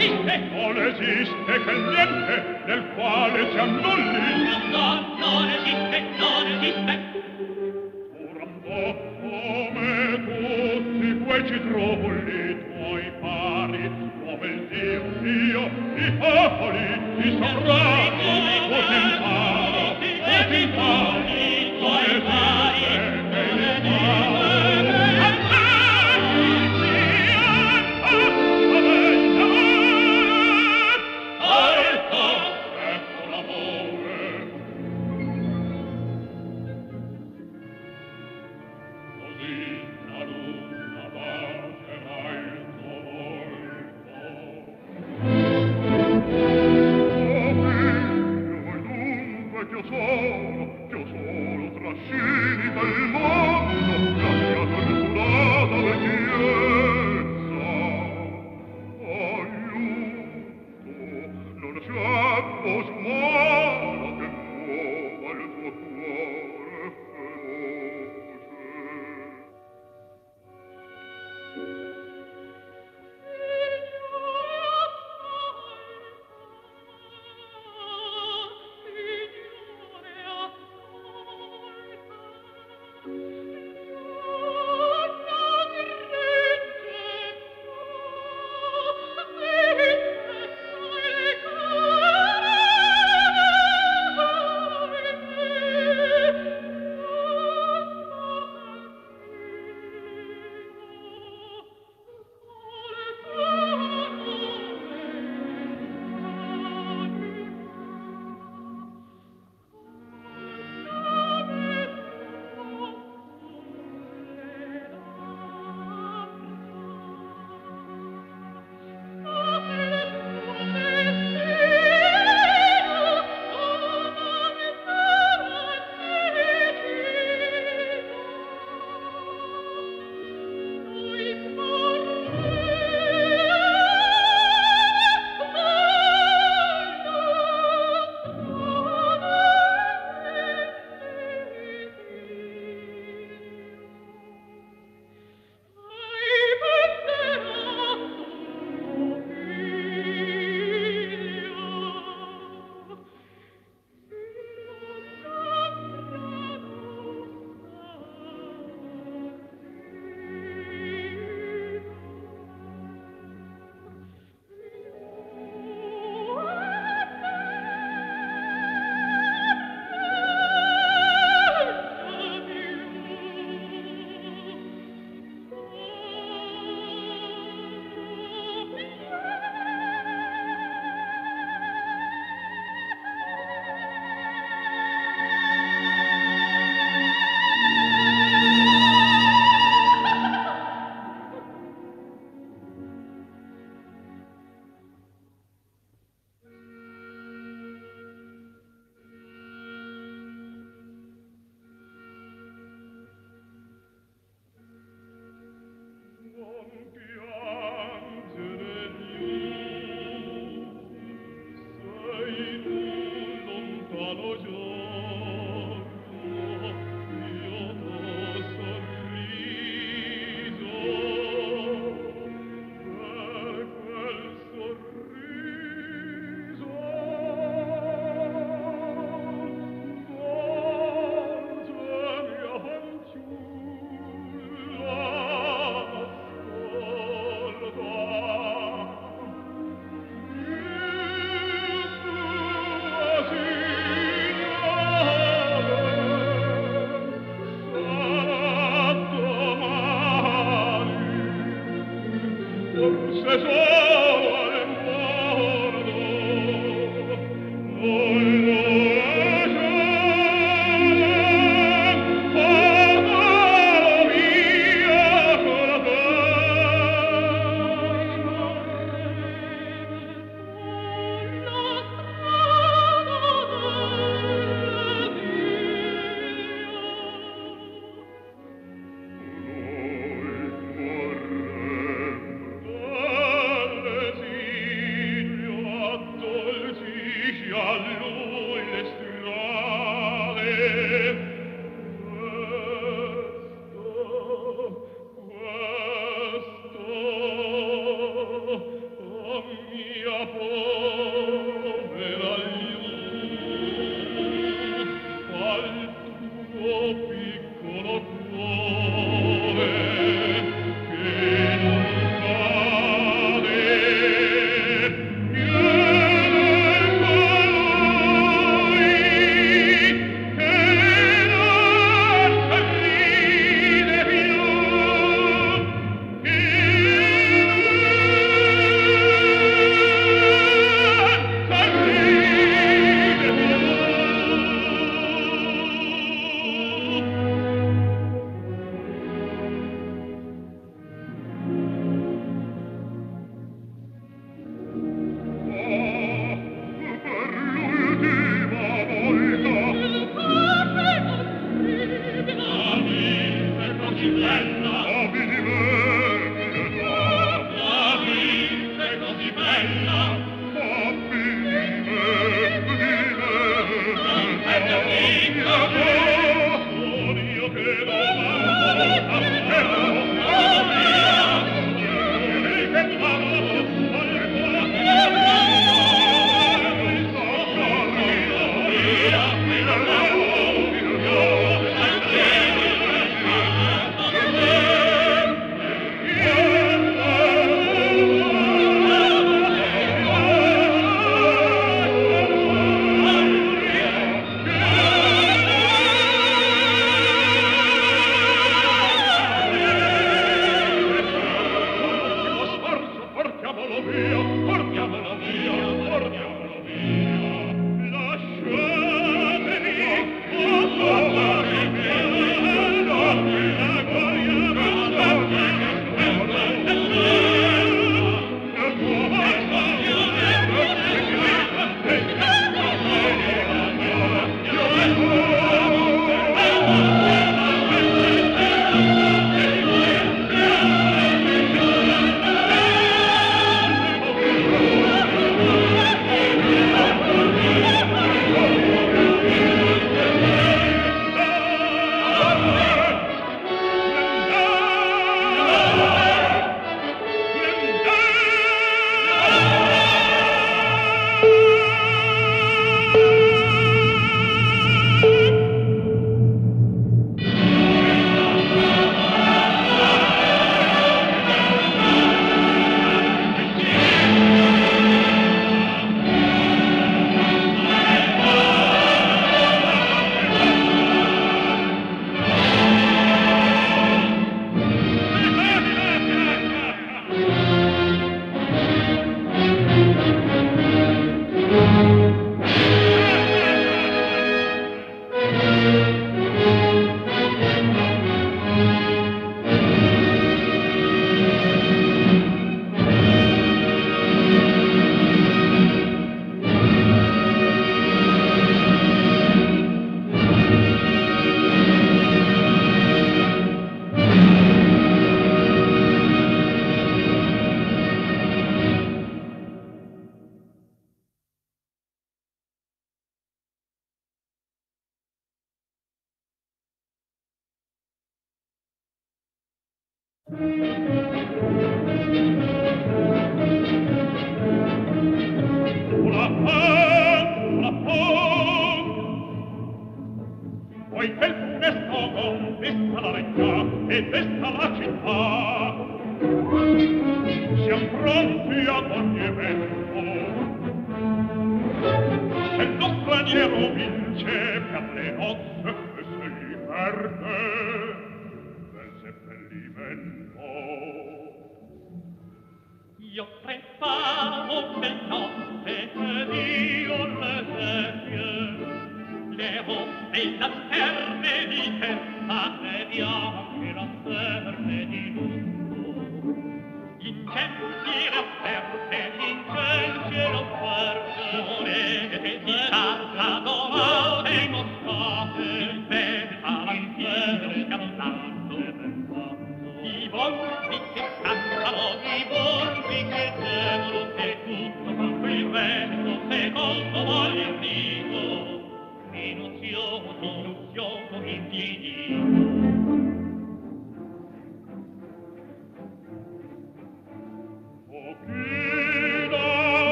esiste non esiste che niente nel quale si annulli. No no non esiste non esiste. Turambò come tutti quei citrulli tuoi pari come il Dio Dio i popoli i sovrani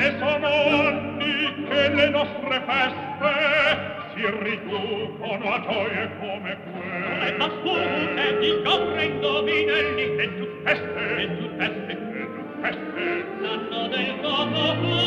e comanni che le nostre feste si riducono a gioie come queste. Come passute di corre indovinelli e giù feste, e giù feste, e giù. L'anno del copo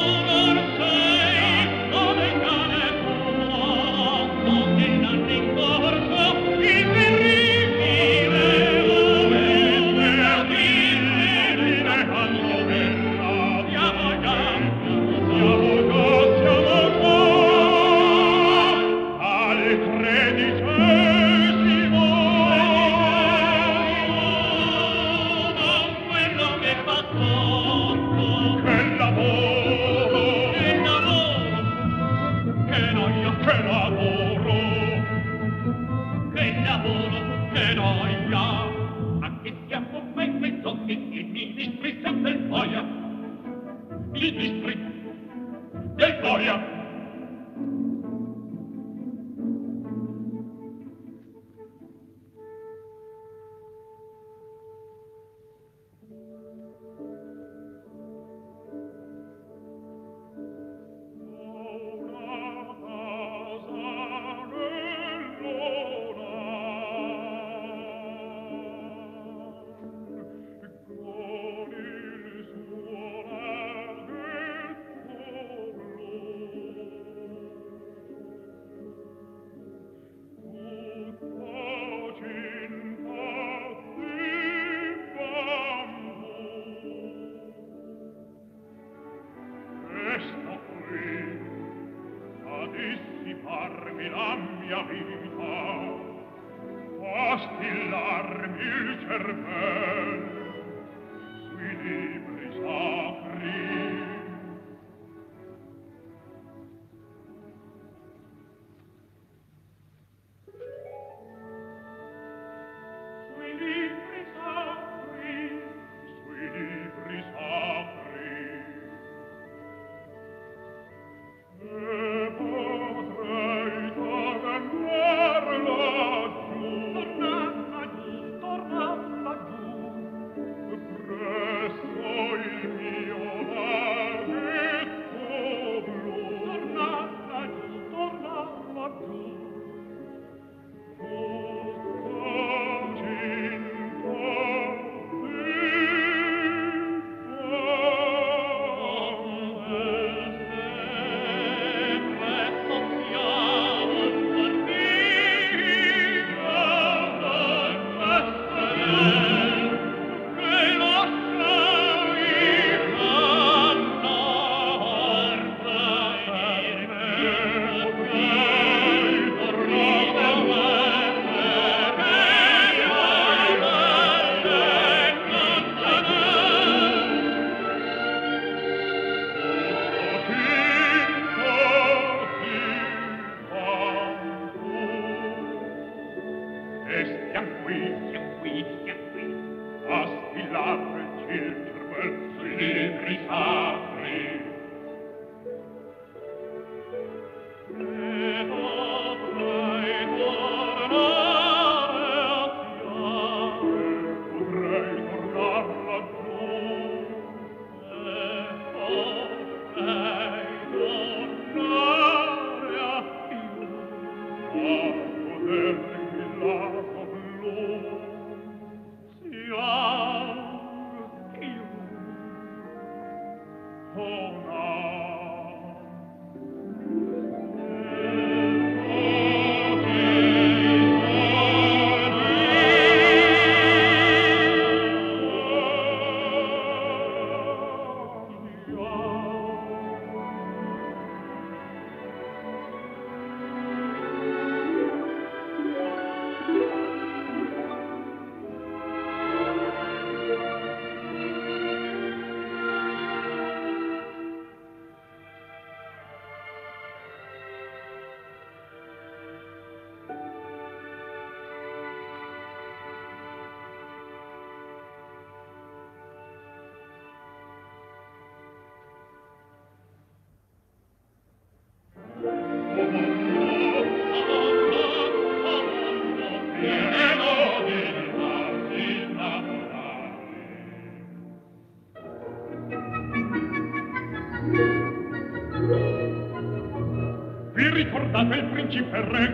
principe re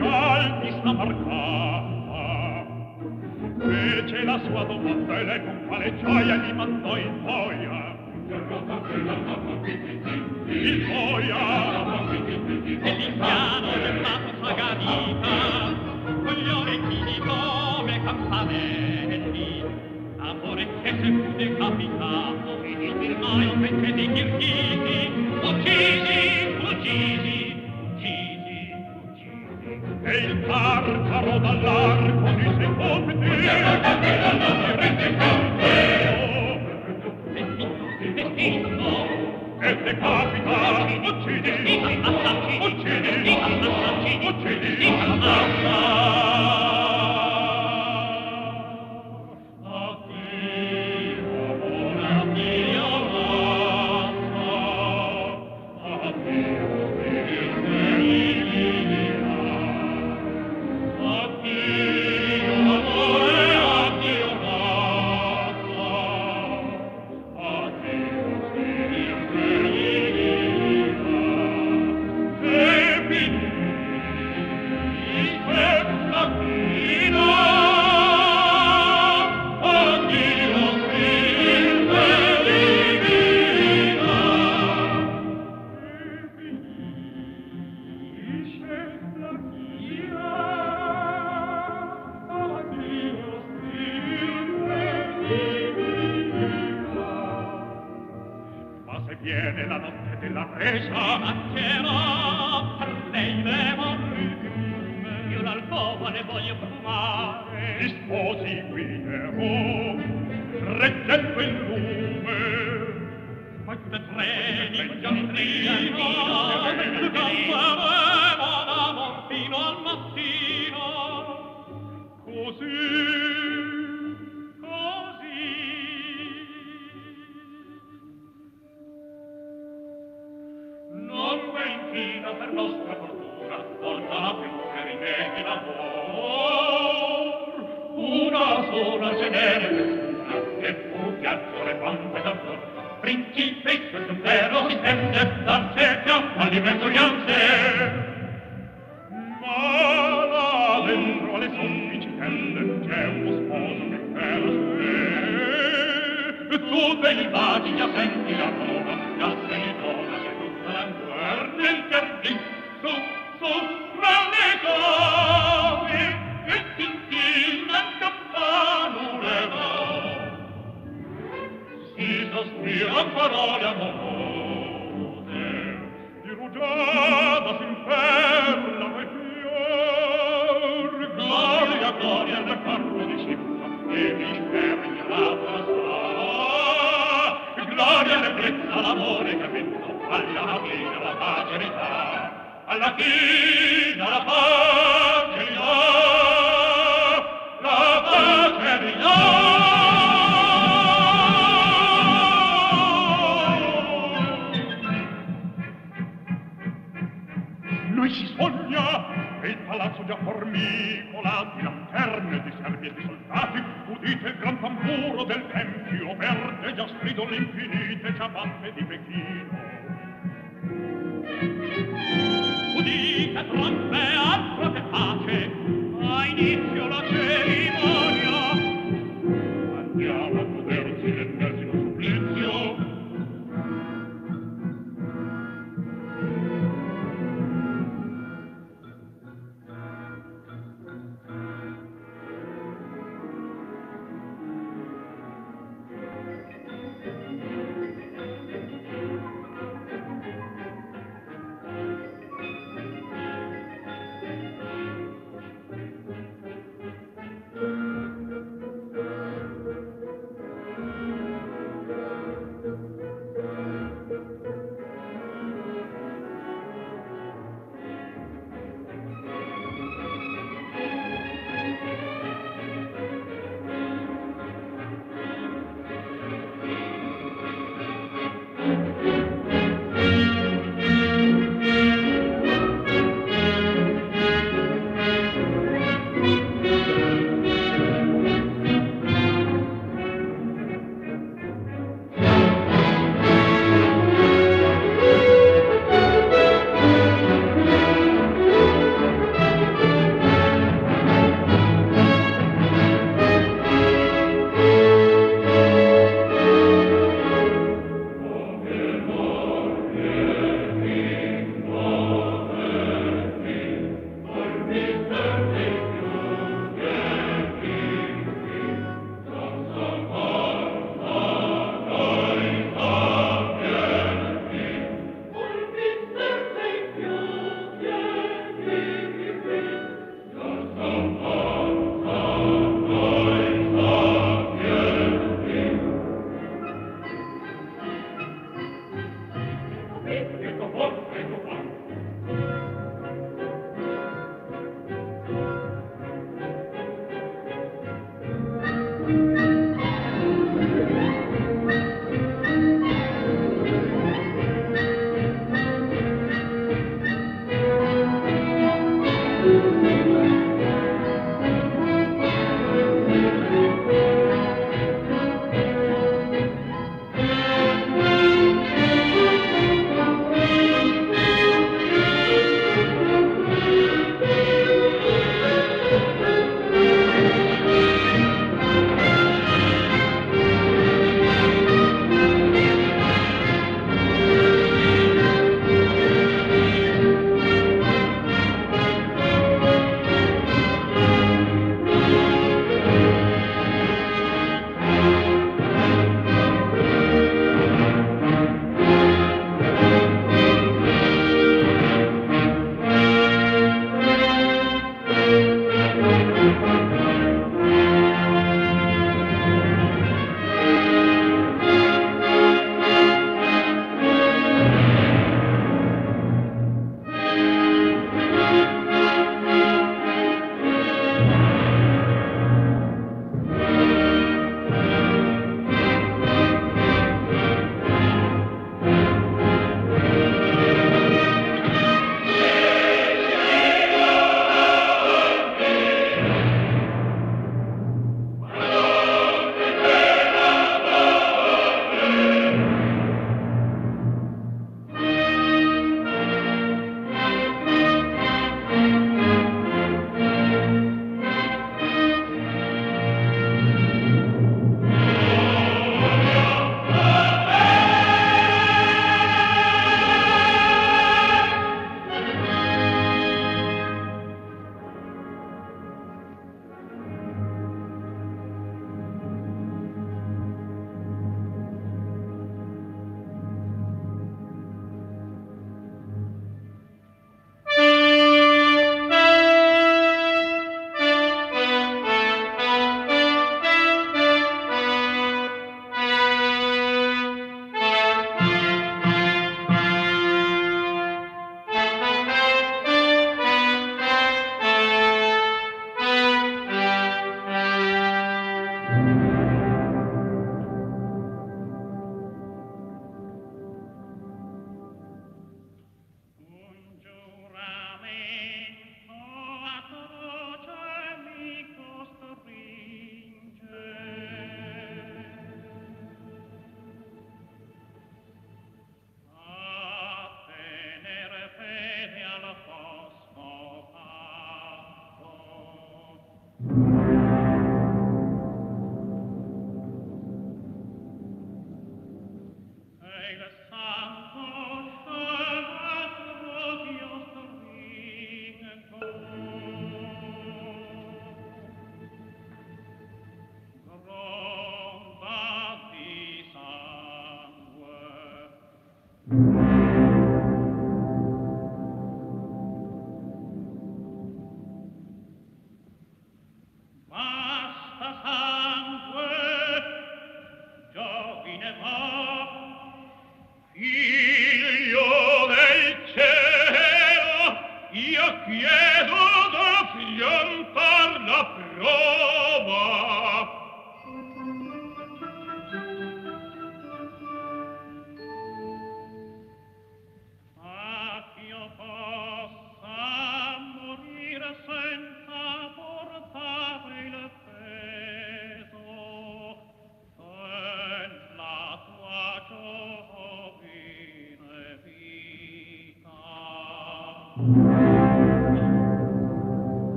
Eu sou forte, eu sou forte.